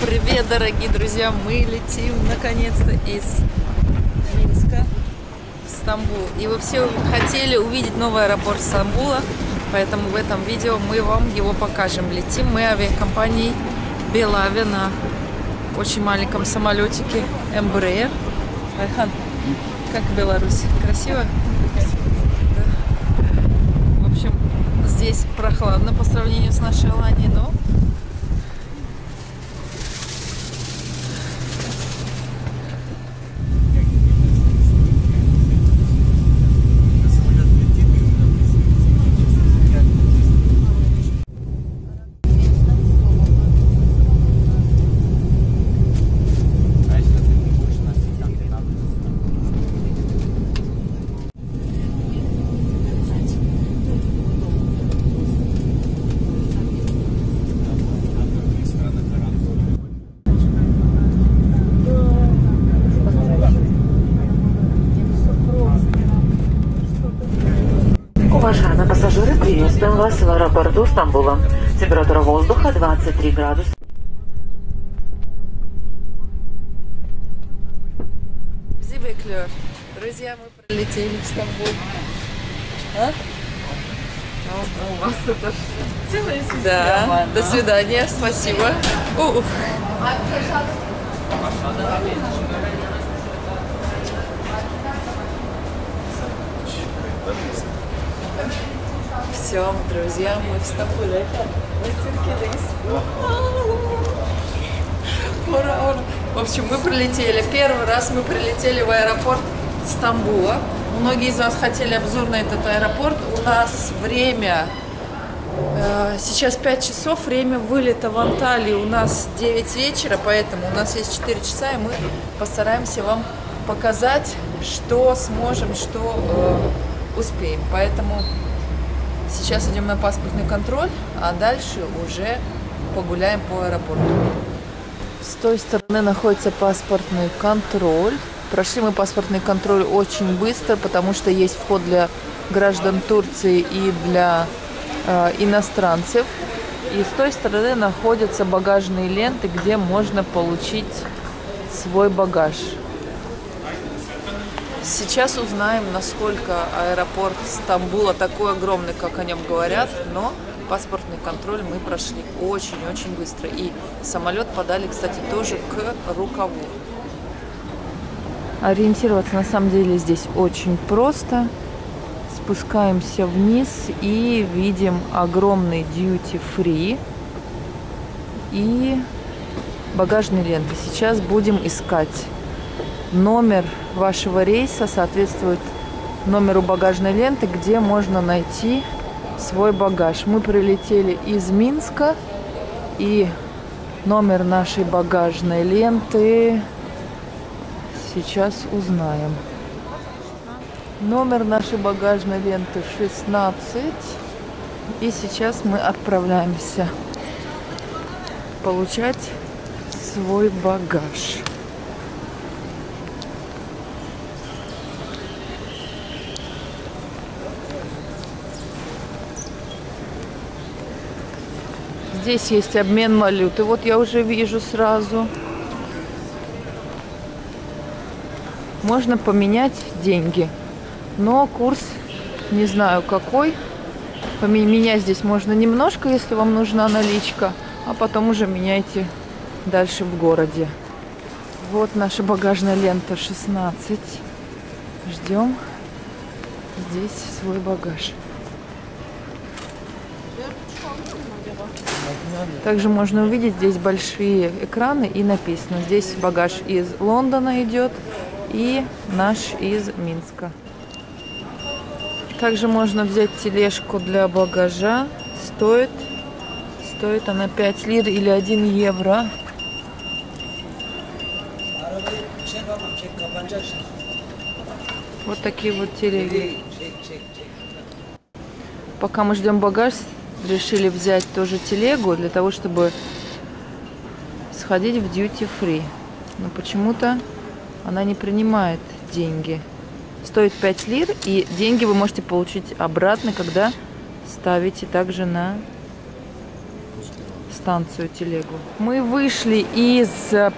Привет, дорогие друзья! Мы летим наконец-то из Минска в Стамбул. И вы все хотели увидеть новый аэропорт Стамбула, поэтому в этом видео мы вам его покажем. Летим мы авиакомпанией Белави на очень маленьком самолетике Embraer. Айхан, как Беларусь? Красиво? Да. В общем, здесь прохладно по сравнению с нашей Аланией, приветствуем вас в аэропорту Стамбула. Температура воздуха 23 градуса. Bekliyor. Друзья, мы прилетели в Стамбул. А? У вас это Да. До свидания. Спасибо. Ух. Все, друзья, мы в Стамбуле. Ура, ура. В общем, мы прилетели. Первый раз мы прилетели в аэропорт Стамбула. Многие из вас хотели обзор на этот аэропорт. У нас время э, сейчас 5 часов, время вылета в Анталию у нас 9 вечера, поэтому у нас есть 4 часа, и мы постараемся вам показать, что сможем, что э, успеем. Поэтому сейчас идем на паспортный контроль, а дальше уже погуляем по аэропорту. С той стороны находится паспортный контроль. Прошли мы паспортный контроль очень быстро, потому что есть вход для граждан Турции и для э, иностранцев. И с той стороны находятся багажные ленты, где можно получить свой багаж. Сейчас узнаем, насколько аэропорт Стамбула такой огромный, как о нем говорят, но паспортный контроль мы прошли очень-очень быстро. И самолет подали, кстати, тоже к рукаву. Ориентироваться на самом деле здесь очень просто. Спускаемся вниз и видим огромный duty free и багажные ленты. Сейчас будем искать. Номер вашего рейса соответствует номеру багажной ленты, где можно найти свой багаж. Мы прилетели из Минска и номер нашей багажной ленты сейчас узнаем. Номер нашей багажной ленты 16. И сейчас мы отправляемся получать свой багаж. Здесь есть обмен валюты. Вот я уже вижу сразу. Можно поменять деньги. Но курс не знаю какой. Поменять здесь можно немножко, если вам нужна наличка. А потом уже меняйте дальше в городе. Вот наша багажная лента 16. Ждем здесь свой багаж. Также можно увидеть здесь большие экраны и написано. Здесь багаж из Лондона идет и наш из Минска. Также можно взять тележку для багажа. Стоит, стоит она 5 лир или 1 евро. Вот такие вот телеги. Пока мы ждем багаж, решили взять тоже телегу для того, чтобы сходить в duty free. Но почему-то она не принимает деньги. Стоит 5 лир, и деньги вы можете получить обратно, когда ставите также на станцию телегу. Мы вышли из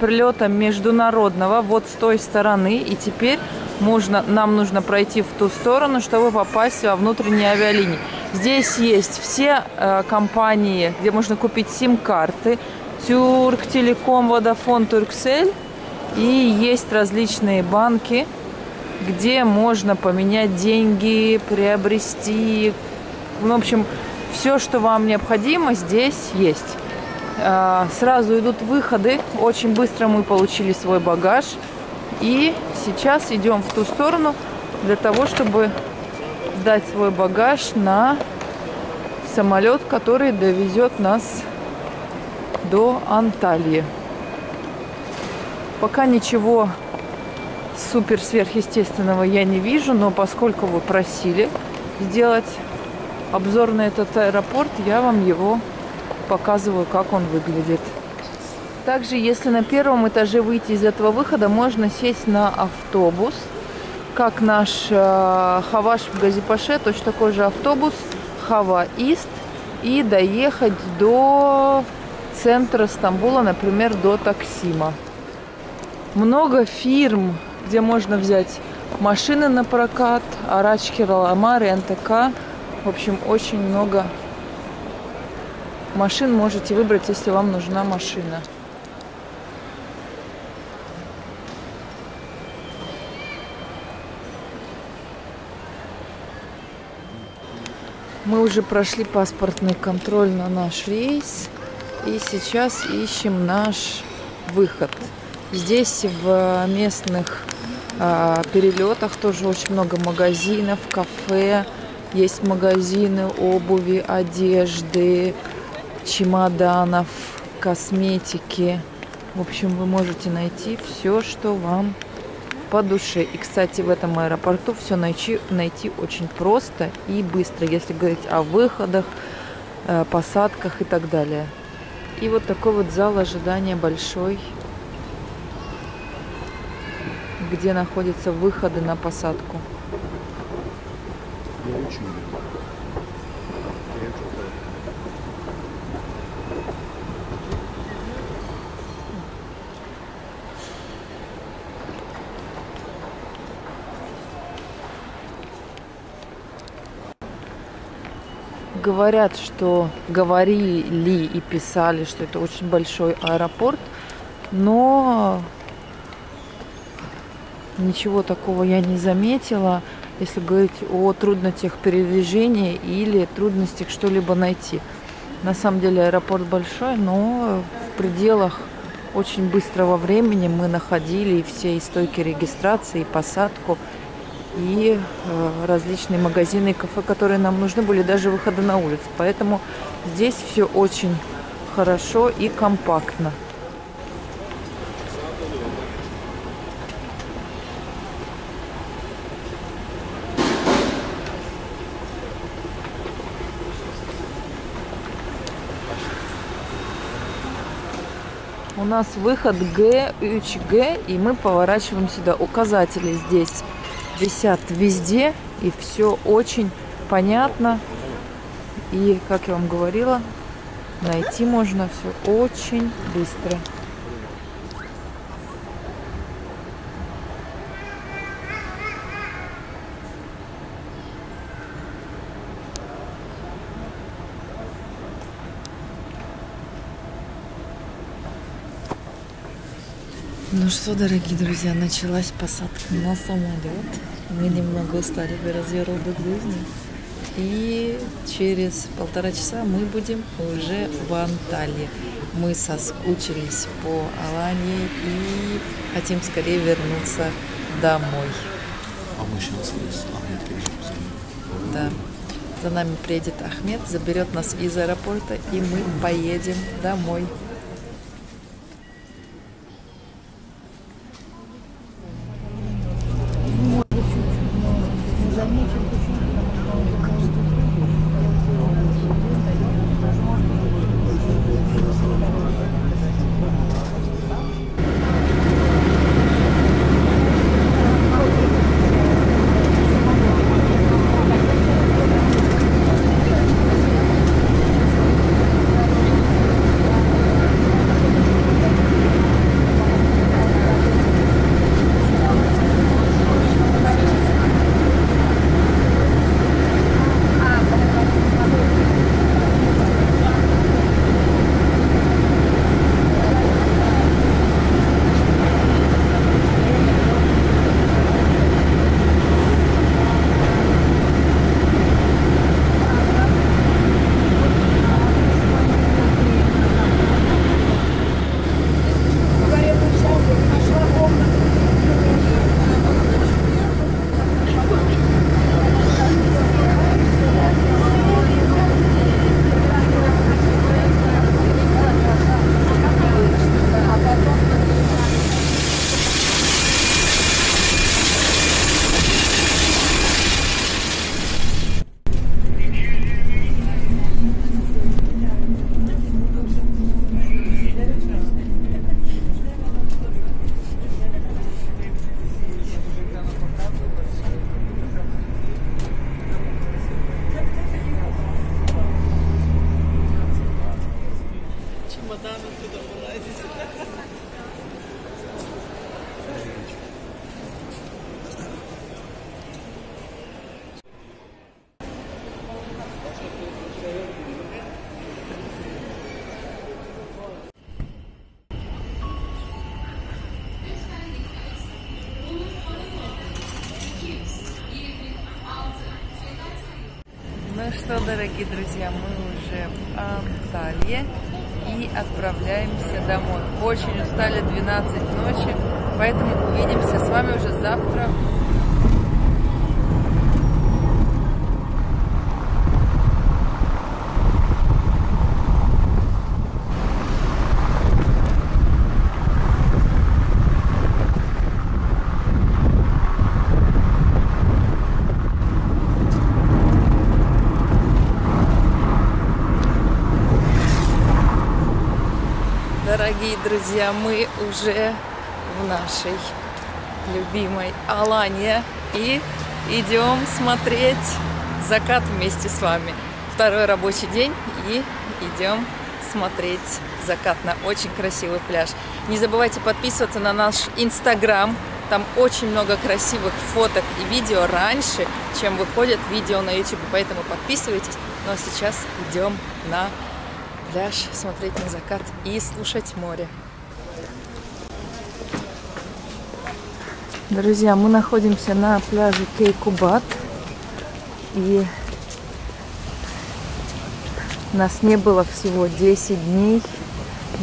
прилета международного вот с той стороны, и теперь можно, нам нужно пройти в ту сторону, чтобы попасть во внутренние авиалинии. Здесь есть все э, компании, где можно купить сим-карты. Тюрк, Телеком, Водофон, Турксель. И есть различные банки, где можно поменять деньги, приобрести. В общем, все, что вам необходимо, здесь есть. Э, сразу идут выходы. Очень быстро мы получили свой багаж. И сейчас идем в ту сторону для того, чтобы сдать свой багаж на самолет, который довезет нас до Анталии. Пока ничего супер сверхъестественного я не вижу, но поскольку вы просили сделать обзор на этот аэропорт, я вам его показываю, как он выглядит. Также, если на первом этаже выйти из этого выхода, можно сесть на автобус – как наш э, Хаваш в Газипаше, точно такой же автобус Хава Ист и доехать до центра Стамбула, например, до Таксима. Много фирм, где можно взять машины на прокат, Арач Кираламар НТК. В общем, очень много машин можете выбрать, если вам нужна машина. Мы уже прошли паспортный контроль на наш рейс. И сейчас ищем наш выход. Здесь в местных э, перелетах тоже очень много магазинов, кафе. Есть магазины обуви, одежды, чемоданов, косметики. В общем, вы можете найти все, что вам по душе. И, кстати, в этом аэропорту все найти, найти очень просто и быстро, если говорить о выходах, э, посадках и так далее. И вот такой вот зал ожидания большой, где находятся выходы на посадку. Я очень говорят, что говорили и писали, что это очень большой аэропорт, но ничего такого я не заметила, если говорить о трудностях передвижения или трудностях что-либо найти. На самом деле аэропорт большой, но в пределах очень быстрого времени мы находили и все и стойки регистрации, и посадку, и э, различные магазины и кафе, которые нам нужны были, даже выходы на улицу. Поэтому здесь все очень хорошо и компактно. У нас выход Г, Уч, Г, и мы поворачиваем сюда. Указатели здесь висят везде, и все очень понятно. И, как я вам говорила, найти можно все очень быстро. Ну что, дорогие друзья, началась посадка на самолет. Мы немного устали в развернутой жизни. И через полтора часа мы будем уже в Анталии. Мы соскучились по Алании и хотим скорее вернуться домой. А мы сейчас с Ахмед Да. За нами приедет Ахмед, заберет нас из аэропорта, и мы поедем домой. Дорогие друзья, мы уже в Анталье и отправляемся домой. Очень устали 12 ночи, поэтому увидимся с вами уже завтра Дорогие друзья, мы уже в нашей любимой Аланье и идем смотреть закат вместе с вами. Второй рабочий день и идем смотреть закат на очень красивый пляж. Не забывайте подписываться на наш инстаграм. Там очень много красивых фоток и видео раньше, чем выходят видео на YouTube. Поэтому подписывайтесь. Ну а сейчас идем на пляж, смотреть на закат и слушать море. Друзья, мы находимся на пляже Кейкубат. И нас не было всего 10 дней,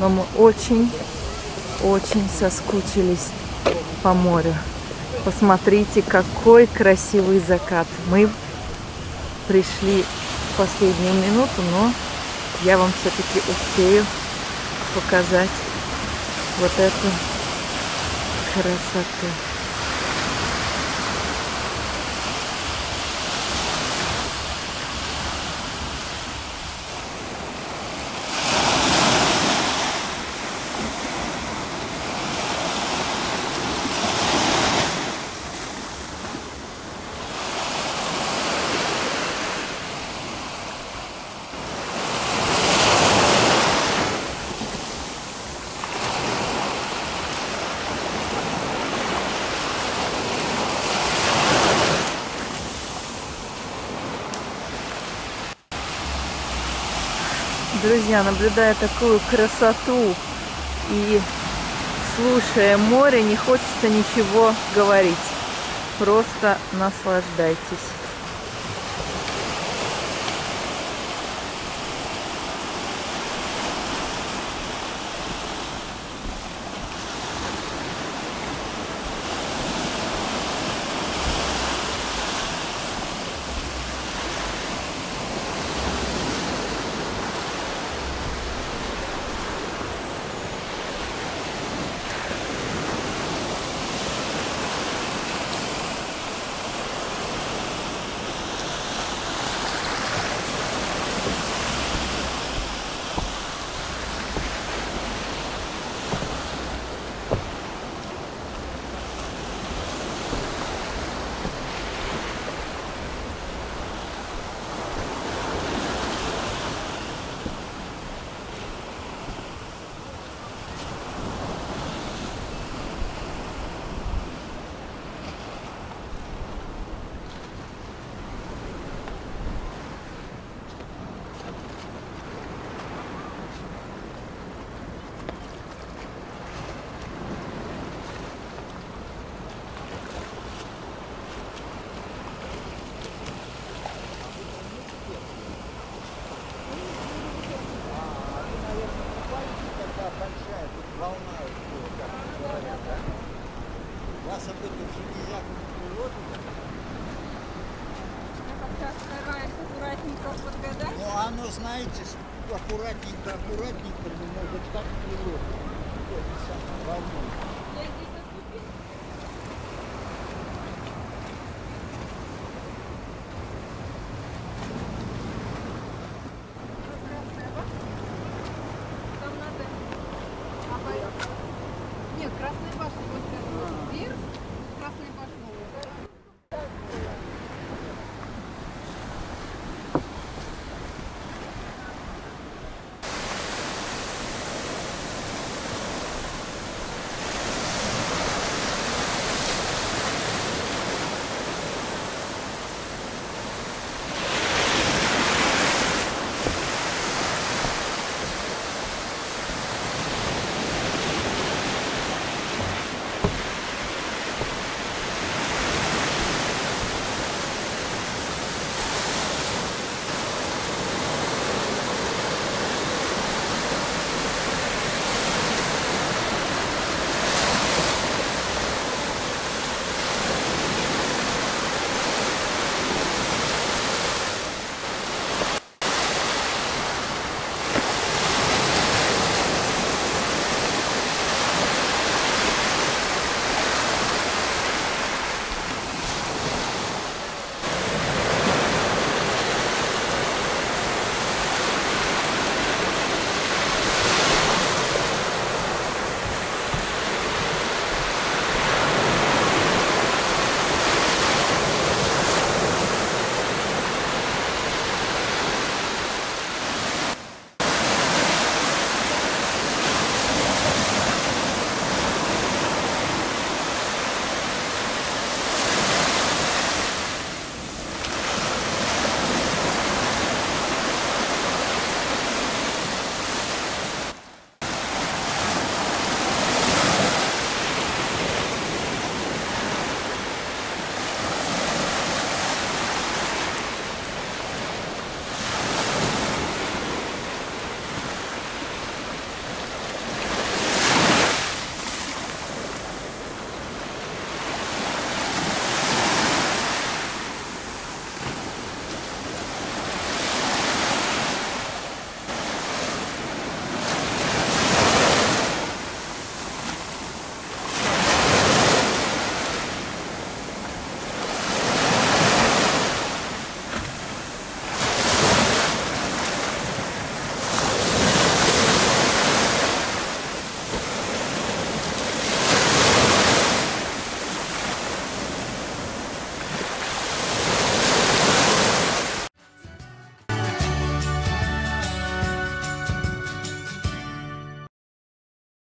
но мы очень-очень соскучились по морю. Посмотрите, какой красивый закат. Мы пришли в последнюю минуту, но я вам все-таки успею показать вот эту красоту. Друзья, наблюдая такую красоту и слушая море, не хочется ничего говорить. Просто наслаждайтесь.